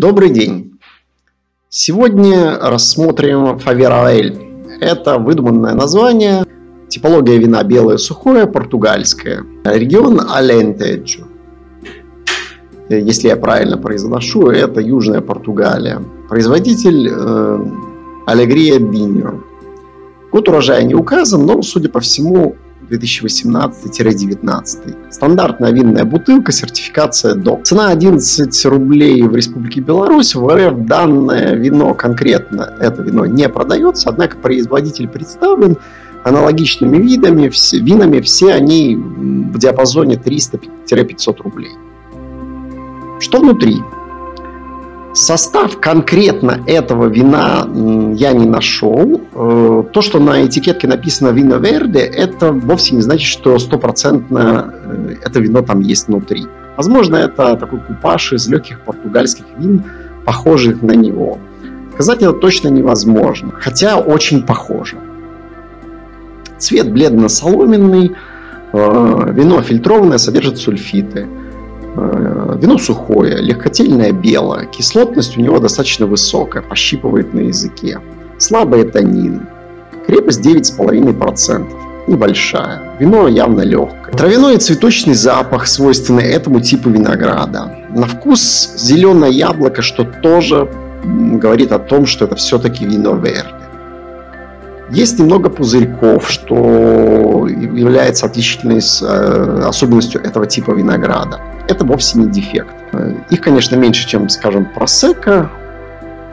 Добрый день! Сегодня рассмотрим Фавераэль. Это выдуманное название, типология вина белое сухое, португальское. Регион Алентеджо. Если я правильно произношу, это Южная Португалия. Производитель э, Алегрия Биньо. Год урожая не указан, но, судя по всему, 2018-19. Стандартная винная бутылка, сертификация ДОК. Цена 11 рублей в Республике Беларусь. В РФ данное вино конкретно, это вино не продается, однако производитель представлен аналогичными видами, все, винами, все они в диапазоне 300-500 рублей. Что внутри? Состав конкретно этого вина я не нашел. Э, то, что на этикетке написано вино верде, это вовсе не значит, что стопроцентно э, это вино там есть внутри. Возможно, это такой купаж из легких португальских вин, похожих на него. Сказать это точно невозможно, хотя очень похоже. Цвет бледно-соломенный, э, вино фильтрованное, содержит сульфиты – вино сухое, легкотельное белое, кислотность у него достаточно высокая, пощипывает на языке. Слабый танин. Крепость 9,5%. Небольшая. Вино явно легкое. Травяной и цветочный запах, свойственный этому типу винограда. На вкус зеленое яблоко, что тоже говорит о том, что это все-таки вино верде. Есть немного пузырьков, что является отличительной э, особенностью этого типа винограда. Это вовсе не дефект. Их, конечно, меньше, чем, скажем, просека.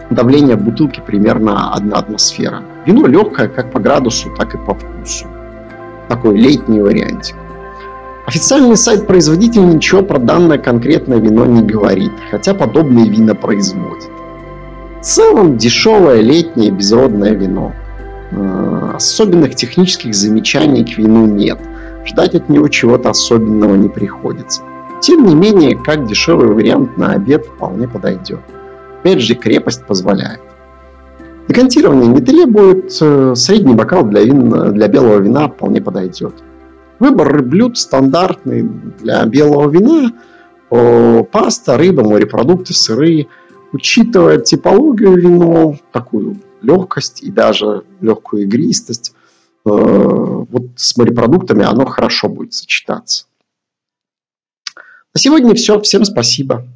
Давление в бутылке примерно одна атмосфера. Вино легкое как по градусу, так и по вкусу. Такой летний вариантик. Официальный сайт производителя ничего про данное конкретное вино не говорит, хотя подобные вина производит. В целом дешевое летнее безродное вино – Э, особенных технических замечаний к вину нет. Ждать от него чего-то особенного не приходится. Тем не менее, как дешевый вариант на обед вполне подойдет. Опять же, крепость позволяет. Декантирование не требует, э, средний бокал для, вина, для белого вина вполне подойдет. Выбор блюд стандартный для белого вина. Паста, рыба, морепродукты, сыры. Учитывая типологию вина, такую легкость и даже легкую игристость, э, вот с морепродуктами оно хорошо будет сочетаться. На сегодня все. Всем спасибо.